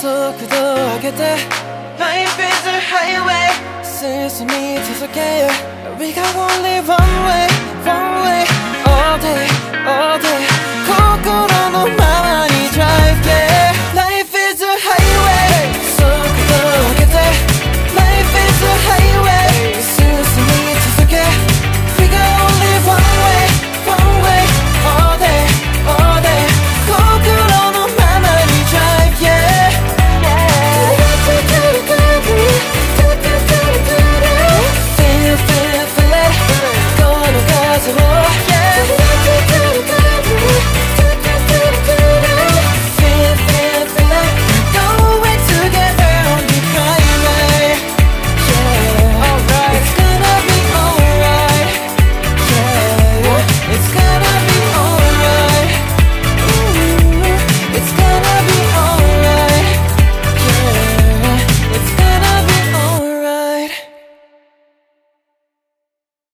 速度を上げて Life is a highway We got only one way,